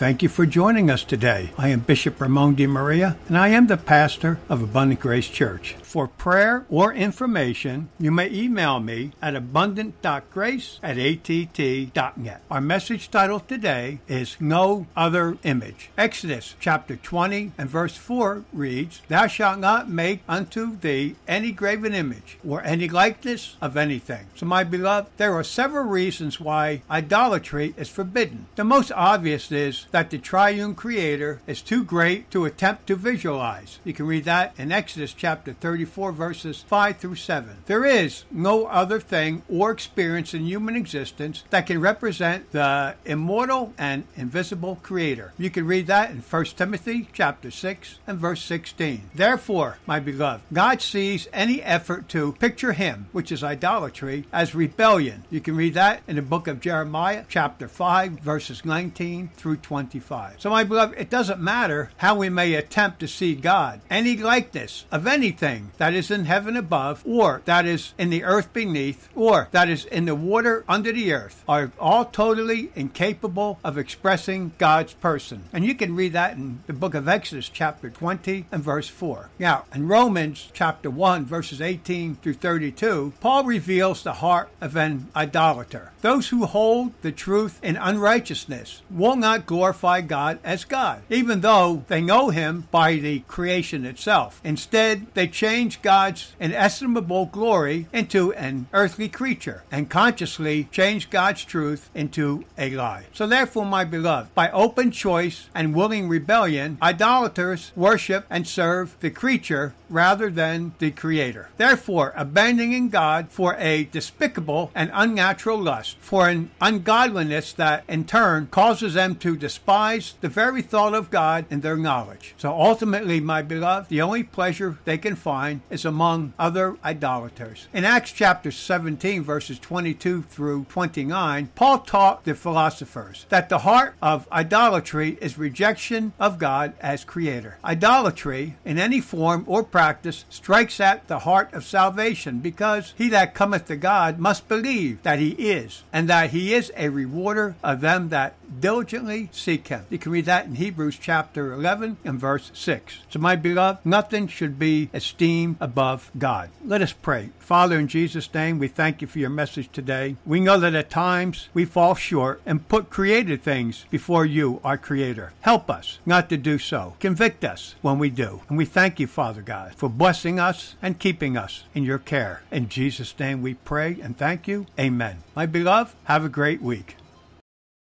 Thank you for joining us today. I am Bishop Ramon DeMaria, and I am the pastor of Abundant Grace Church. For prayer or information, you may email me at abundant.grace at att.net. Our message title today is No Other Image. Exodus chapter 20 and verse 4 reads, Thou shalt not make unto thee any graven image or any likeness of anything. So, my beloved, there are several reasons why idolatry is forbidden. The most obvious is that the triune creator is too great to attempt to visualize. You can read that in Exodus chapter 34, verses 5 through 7. There is no other thing or experience in human existence that can represent the immortal and invisible creator. You can read that in 1 Timothy chapter 6 and verse 16. Therefore, my beloved, God sees any effort to picture him, which is idolatry, as rebellion. You can read that in the book of Jeremiah chapter 5 verses 19 through 25. So my beloved, it doesn't matter how we may attempt to see God. Any likeness of anything that is in heaven above or that is in the earth beneath or that is in the water under the earth are all totally incapable of expressing God's person. And you can read that in the book of Exodus chapter 20 and verse 4. Now, in Romans chapter 1 verses 18 through 32, Paul reveals the heart of an idolater. Those who hold the truth in unrighteousness will not glorify God as God, even though they know him by the creation itself. Instead, they change God's inestimable glory into an earthly creature and consciously change God's truth into a lie. So therefore, my beloved, by open choice and willing rebellion, idolaters worship and serve the creature rather than the creator. Therefore, abandoning God for a despicable and unnatural lust, for an ungodliness that in turn causes them to despise the very thought of God and their knowledge. So ultimately, my beloved, the only pleasure they can find is among other idolaters. In Acts chapter 17, verses 22 through 29, Paul taught the philosophers that the heart of idolatry is rejection of God as creator. Idolatry, in any form or practice, strikes at the heart of salvation because he that cometh to God must believe that he is, and that he is a rewarder of them that diligently seek him. You can read that in Hebrews chapter 11 and verse 6. So, my beloved, nothing should be esteemed above God. Let us pray. Father, in Jesus' name, we thank you for your message today. We know that at times we fall short and put created things before you, our Creator. Help us not to do so. Convict us when we do. And we thank you, Father God, for blessing us and keeping us in your care. In Jesus' name we pray and thank you. Amen. My beloved, have a great week.